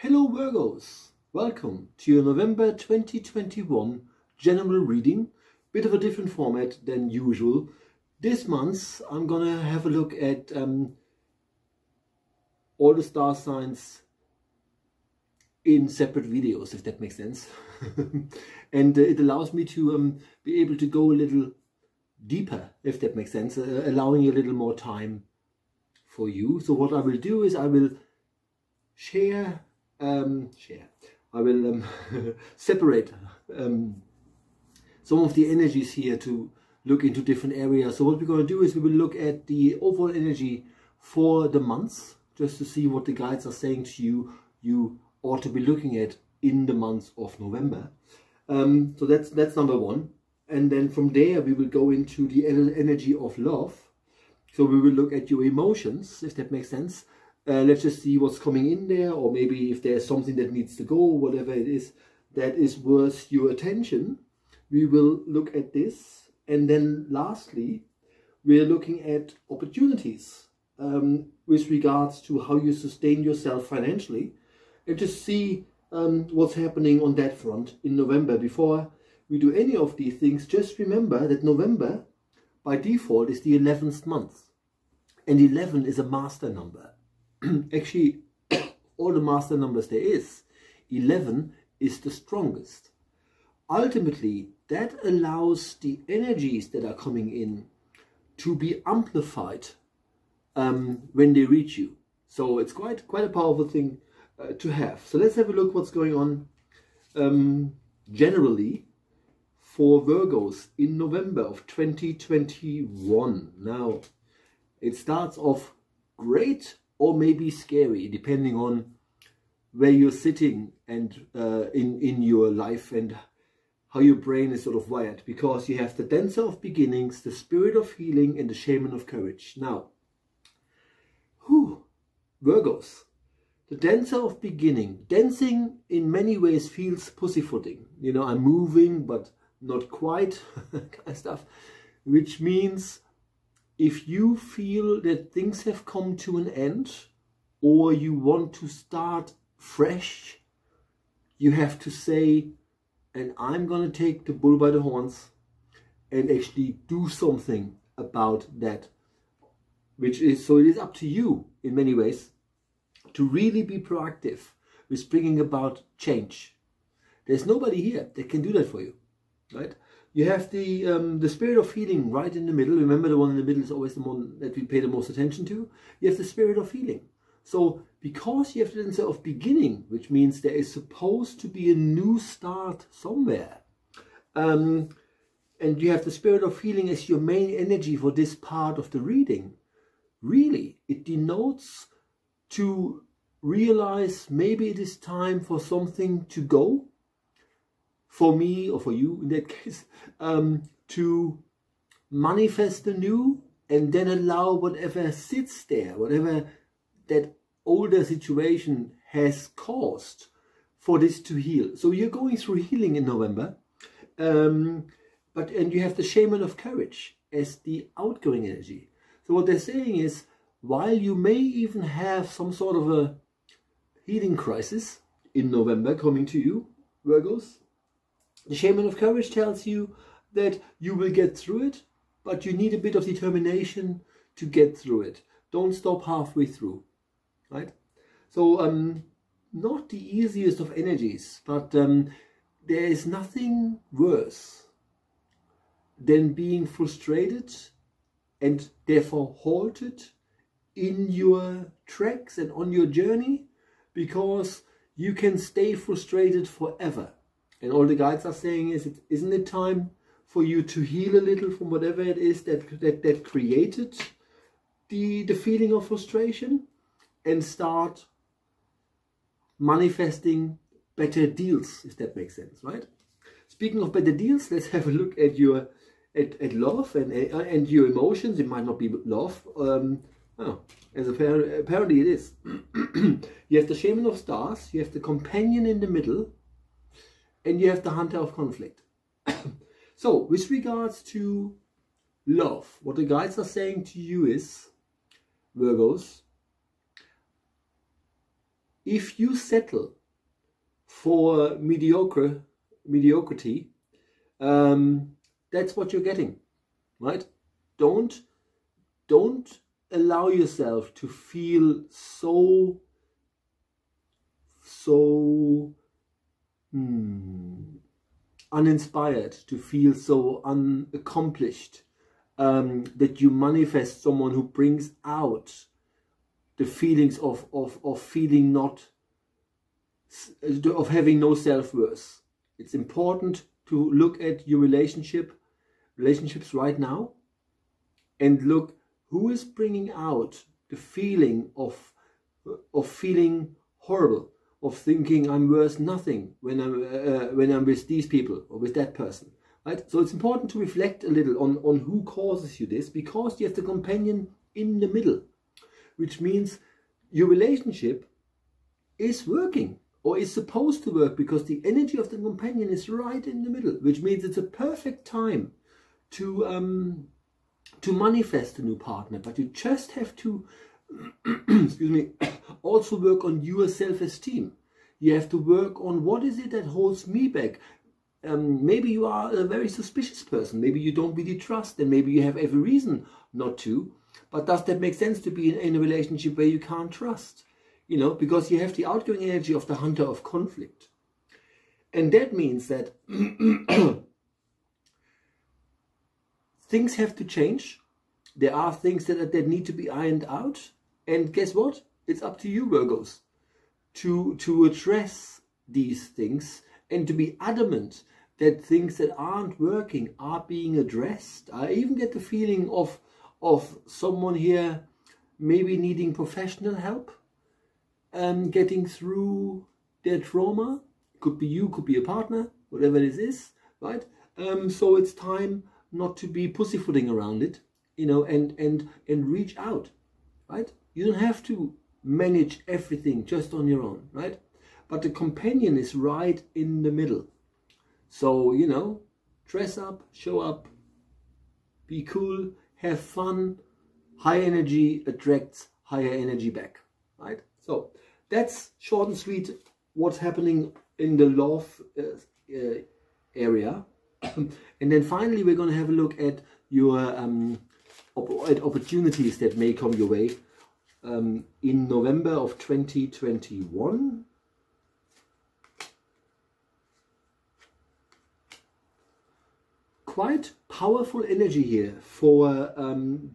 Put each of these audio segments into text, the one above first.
Hello Virgos, welcome to your November 2021 general reading. Bit of a different format than usual. This month I'm gonna have a look at um, all the star signs in separate videos, if that makes sense. and uh, it allows me to um, be able to go a little deeper, if that makes sense, uh, allowing a little more time for you. So what I will do is I will share, um, share, I will um, separate um, some of the energies here to look into different areas. So what we're going to do is we will look at the overall energy for the months, just to see what the guides are saying to you, you ought to be looking at in the month of November. Um, so that's that's number one. And then from there we will go into the energy of love. So we will look at your emotions, if that makes sense. Uh, let's just see what's coming in there, or maybe if there's something that needs to go, whatever it is that is worth your attention. We will look at this. And then lastly, we're looking at opportunities um, with regards to how you sustain yourself financially and to see um, what's happening on that front in November. Before we do any of these things, just remember that November by default is the 11th month. And 11 is a master number. Actually, all the master numbers there is, 11 is the strongest. Ultimately, that allows the energies that are coming in to be amplified um, when they reach you. So it's quite quite a powerful thing uh, to have. So let's have a look what's going on um, generally for Virgos in November of 2021. Now, it starts off great or maybe scary, depending on where you're sitting and uh, in, in your life and how your brain is sort of wired. Because you have the Dancer of Beginnings, the Spirit of Healing, and the Shaman of Courage. Now, whew, Virgos, the dancer of beginning. Dancing in many ways feels pussyfooting. You know, I'm moving, but not quite, kind of stuff. Which means if you feel that things have come to an end or you want to start fresh, you have to say, and I'm going to take the bull by the horns and actually do something about that. Which is, so it is up to you in many ways to really be proactive with bringing about change. There's nobody here that can do that for you, right? You have the um, the spirit of healing right in the middle. Remember, the one in the middle is always the one that we pay the most attention to. You have the spirit of healing. So, because you have the sense of beginning, which means there is supposed to be a new start somewhere, um, and you have the spirit of healing as your main energy for this part of the reading, really, it denotes to realize maybe it is time for something to go for me or for you in that case um, to manifest the new and then allow whatever sits there whatever that older situation has caused for this to heal. So you're going through healing in november um, but and you have the shaman of courage as the outgoing energy. So what they're saying is while you may even have some sort of a healing crisis in November coming to you, Virgos, the Shaman of Courage tells you that you will get through it, but you need a bit of determination to get through it. Don't stop halfway through, right? So, um, not the easiest of energies, but um, there is nothing worse than being frustrated and therefore halted in your tracks and on your journey because you can stay frustrated forever. And all the guides are saying is, isn't it time for you to heal a little from whatever it is that, that, that created the, the feeling of frustration and start manifesting better deals, if that makes sense, right? Speaking of better deals, let's have a look at your at, at love and and your emotions. It might not be love, um, Oh, as apparently it is. you have the Shaman of Stars, you have the Companion in the middle, and you have the Hunter of Conflict. so, with regards to love, what the guides are saying to you is, Virgos, if you settle for mediocre mediocrity, um, that's what you're getting, right? Don't don't allow yourself to feel so so hmm, uninspired, to feel so unaccomplished, um, that you manifest someone who brings out the feelings of, of, of feeling not, of having no self-worth. It's important to look at your relationship, relationships right now, and look who is bringing out the feeling of, of feeling horrible, of thinking I'm worth nothing when I'm, uh, when I'm with these people or with that person. Right? So it's important to reflect a little on, on who causes you this because you have the companion in the middle, which means your relationship is working or is supposed to work because the energy of the companion is right in the middle, which means it's a perfect time to um, to manifest a new partner. But you just have to, excuse me, also work on your self-esteem. You have to work on what is it that holds me back. Um, maybe you are a very suspicious person. Maybe you don't really trust and maybe you have every reason not to. But does that make sense to be in, in a relationship where you can't trust? You know, because you have the outgoing energy of the hunter of conflict. And that means that things have to change. There are things that, that need to be ironed out. And guess what? It's up to you, Virgos, to, to address these things and to be adamant that things that aren't working are being addressed. I even get the feeling of of someone here maybe needing professional help um, getting through their trauma. Could be you, could be a partner, whatever this is, right? Um, so it's time not to be pussyfooting around it, you know, and and and reach out, right? You don't have to manage everything just on your own, right? But the companion is right in the middle. So, you know, dress up, show up, be cool, have fun, high energy attracts higher energy back, right? So that's short and sweet what's happening in the love uh, uh, area. and then finally, we're going to have a look at your um, op at opportunities that may come your way um, in November of 2021. quite powerful energy here for um,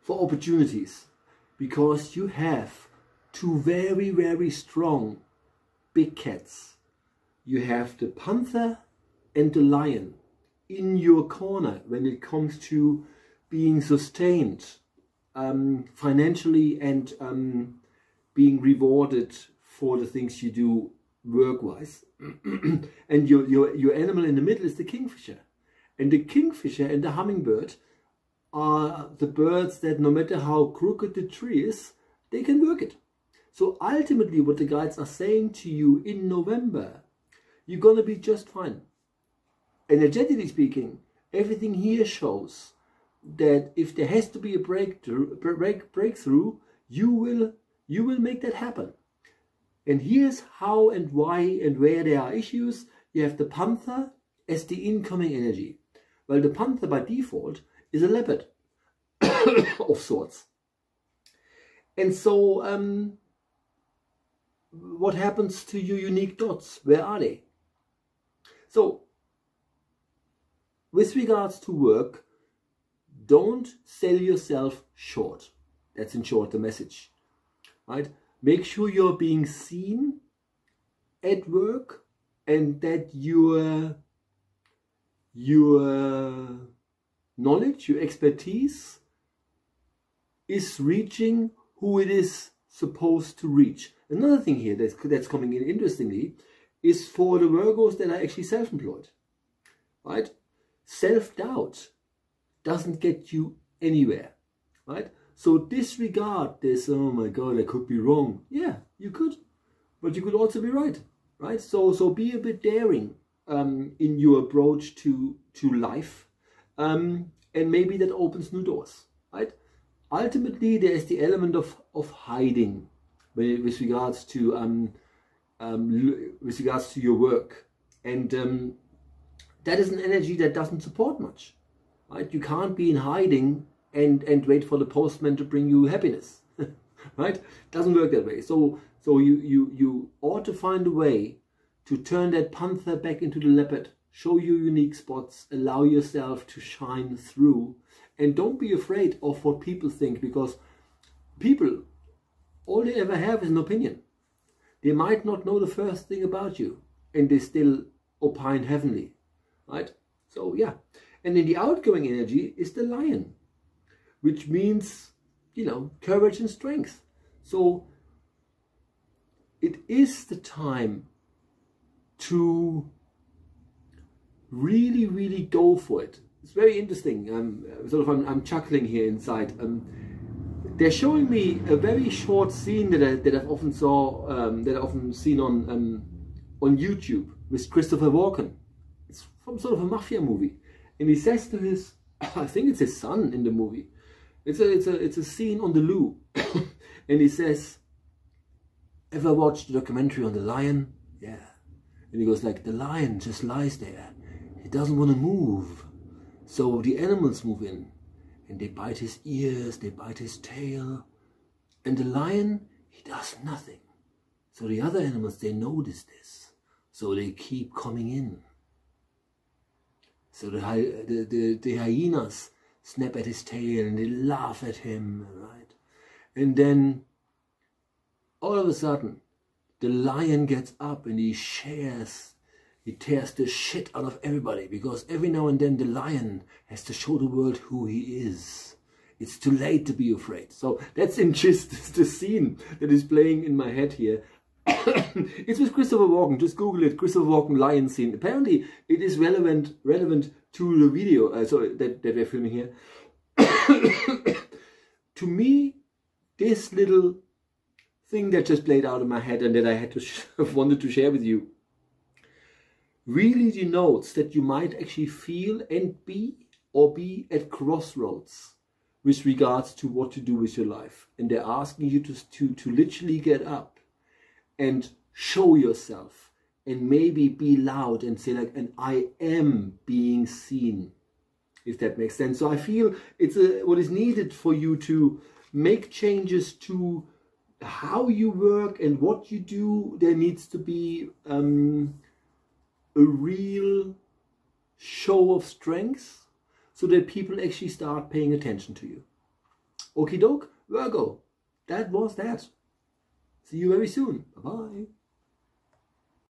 for opportunities because you have two very very strong big cats you have the panther and the lion in your corner when it comes to being sustained um, financially and um, being rewarded for the things you do work-wise. and your, your, your animal in the middle is the kingfisher. And the kingfisher and the hummingbird are the birds that no matter how crooked the tree is, they can work it. So ultimately what the guides are saying to you in November, you're going to be just fine. Energetically speaking, everything here shows that if there has to be a breakthrough, break, breakthrough you will you will make that happen. And here's how and why and where there are issues. You have the panther as the incoming energy. Well, the panther by default is a leopard of sorts. And so, um, what happens to your unique dots? Where are they? So, with regards to work, don't sell yourself short. That's in short the message, right? Make sure you're being seen at work and that your, your knowledge, your expertise is reaching who it is supposed to reach. Another thing here that's, that's coming in interestingly is for the Virgos that are actually self-employed, right? Self-doubt doesn't get you anywhere, right? So disregard this, oh my God, I could be wrong. Yeah, you could, but you could also be right, right? So, so be a bit daring um, in your approach to, to life. Um, and maybe that opens new doors, right? Ultimately, there is the element of, of hiding. with regards to um, um, with regards to your work, and um, that is an energy that doesn't support much. Right? You can't be in hiding and and wait for the postman to bring you happiness. right? Doesn't work that way. So so you you you ought to find a way to turn that panther back into the leopard. Show your unique spots. Allow yourself to shine through, and don't be afraid of what people think because people all they ever have is an opinion. They might not know the first thing about you, and they still opine heavenly, right? So yeah, and then the outgoing energy is the lion, which means you know courage and strength. So it is the time to really, really go for it. It's very interesting. I'm sort of I'm, I'm chuckling here inside. Um, they're showing me a very short scene that I that I've often saw um, that I've often seen on um, on YouTube with Christopher Walken. It's from sort of a mafia movie, and he says to his I think it's his son in the movie. It's a it's a it's a scene on the loo, and he says, "Ever watched the documentary on the lion?" Yeah, and he goes like, "The lion just lies there. He doesn't want to move, so the animals move in." and they bite his ears, they bite his tail. And the lion, he does nothing. So the other animals, they notice this. So they keep coming in. So the, the, the, the hyenas snap at his tail and they laugh at him, right? And then all of a sudden, the lion gets up and he shares he tears the shit out of everybody because every now and then the lion has to show the world who he is. It's too late to be afraid. So that's in just the scene that is playing in my head here. it's with Christopher Walken. Just Google it. Christopher Walken lion scene. Apparently, it is relevant relevant to the video. Uh, so that that we're filming here. to me, this little thing that just played out in my head and that I had to wanted to share with you really denotes that you might actually feel and be or be at crossroads with regards to what to do with your life. And they're asking you to, to, to literally get up and show yourself and maybe be loud and say like, and I am being seen, if that makes sense. So I feel it's a, what is needed for you to make changes to how you work and what you do. There needs to be um, a real show of strength so that people actually start paying attention to you. Okie doke, Virgo, that was that. See you very soon. Bye bye.